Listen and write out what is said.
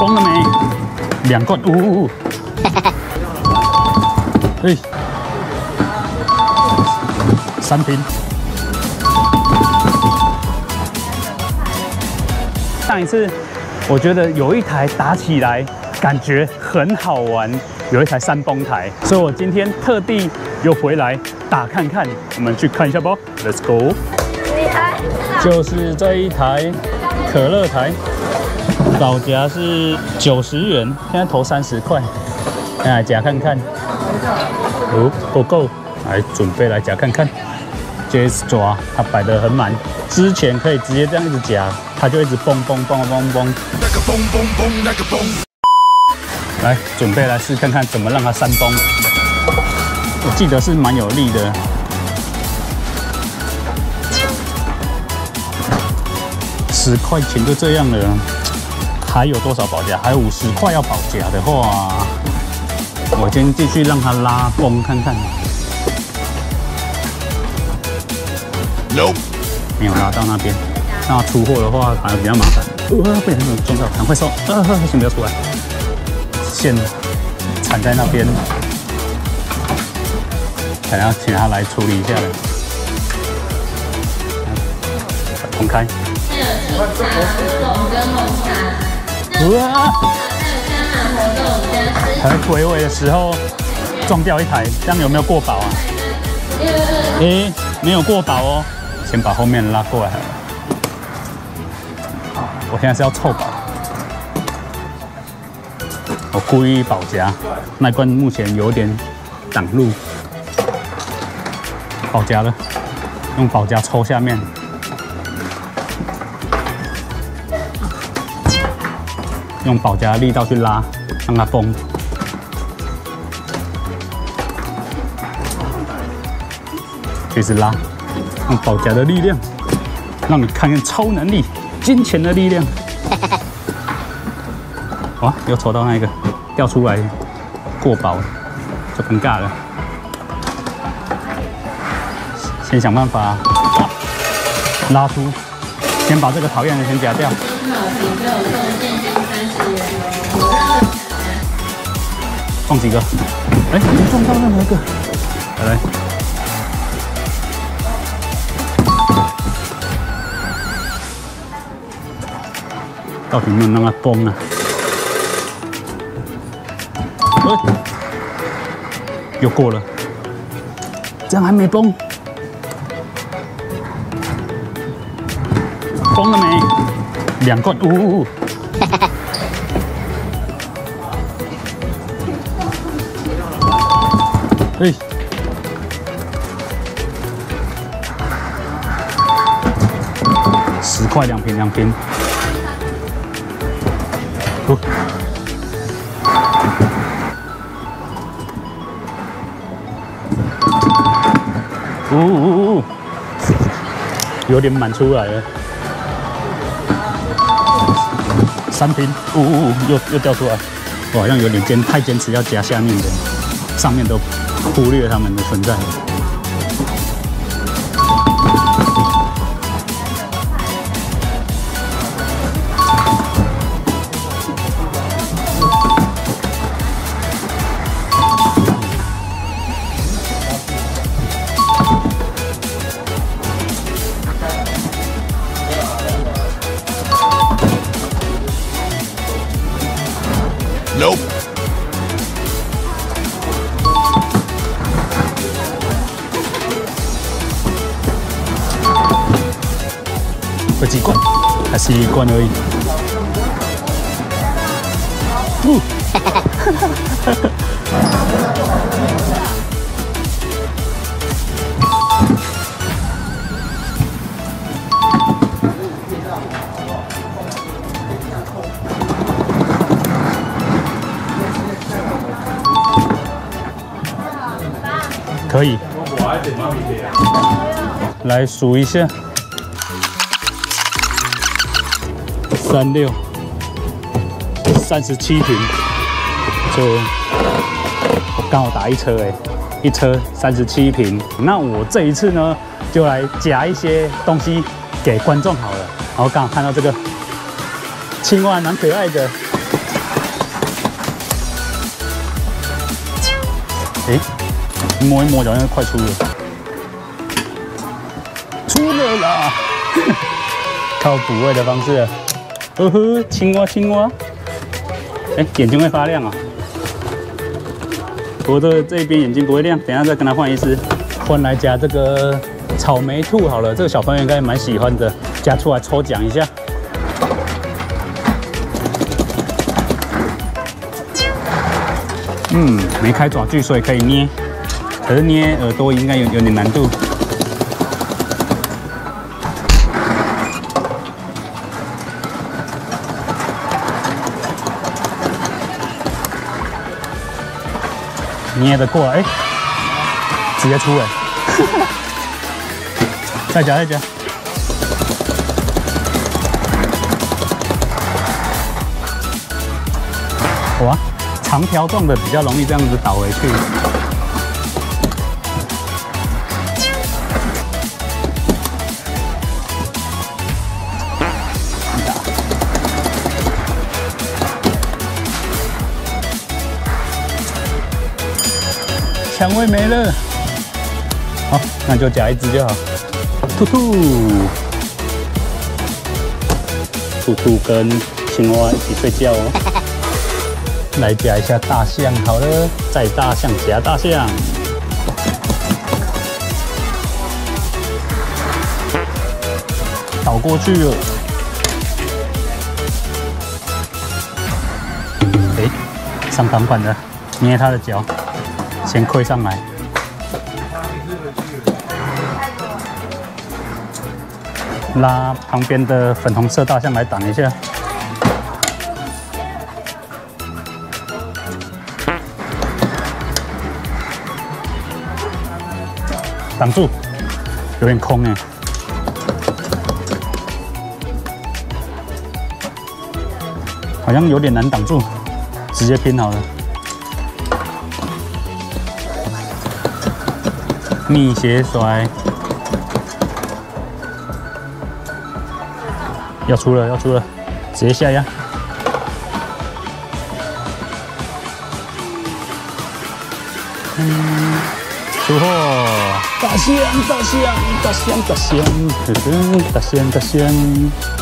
封了没？两罐，呜呜呜！哎，三瓶。上一次我觉得有一台打起来感觉很好玩，有一台山崩台，所以我今天特地又回来打看看，我们去看一下不？Let's go！就是这一台可乐台，保夹是九十元，现在投三十块，来夹看看，哦，够够，来准备来夹看看。接着抓，它摆得很满，之前可以直接这样一直夹，它就一直蹦蹦蹦蹦蹦。来，准备来试看看怎么让它三崩。我记得是蛮有力的。十块钱就这样了，还有多少保价？还有五十块要保价的话，我先继续让它拉风看看。No，没有拉到那边。那出货的话，反而比较麻烦。呃，不小心撞到，赶快收。呃，先不要出来。线缠在那边，可能要请他来处理一下了。重开。哇！还鬼尾的时候撞掉一台，这样有没有过保啊？诶，没有过保哦。先把后面拉过来。我现在是要凑保。我故意保夹，那关目前有点挡路。保夹了，用保夹抽下面。用保夹力道去拉，让它崩。开始拉，用保夹的力量，让你看看超能力，金钱的力量。哇，又抽到那一个掉出来，过保就尴尬了。先想办法拉出，先把这个讨厌的先夹掉。放几个？哎，没撞到任何一个。来，到底能不能让它崩啊？哎，又过了，这样还没崩，崩了没？两个，呜呜。哎，十块两瓶，两瓶。哦，呜呜呜，有点满出来了。三瓶，呜呜呜，又又掉出来。我好像有点坚，太坚持要夹下面的，上面都。忽略他们的存在。Nope. 有几罐？还是一罐而已。嗯，可以。来数一下。三六，三十七瓶，就刚好打一车哎，一车三十七瓶。那我这一次呢，就来夹一些东西给观众好了。然后刚好看到这个青蛙，蛮可爱的。哎，摸一摸，好像快出了，出了啦！靠补位的方式。呵呵，青蛙青蛙，哎，眼睛会发亮啊！我的这边眼睛不会亮，等下再跟他换一只，换来加这个草莓兔好了，这个小朋友应该蛮喜欢的，加出来抽奖一下。嗯，没开爪具，所以可以捏，可是捏耳朵应该有有点难度。捏得过，哎，直接出哎，再夹再夹，哇，长条状的比较容易这样子倒回去。蔷薇没了，好，那就夹一只就好。兔兔，兔兔跟青蛙一起睡觉哦。来夹一下大象，好了，再大象夹大象，倒过去了。哎，上钢管的，捏它的脚。先跪上来，拉旁边的粉红色大象来挡一下，挡住，有点空哎，好像有点难挡住，直接拼好了。逆斜摔，要出了，要出了，直接下压，嗯，出货，大象，大象，大象，大象，大象，大象，大象。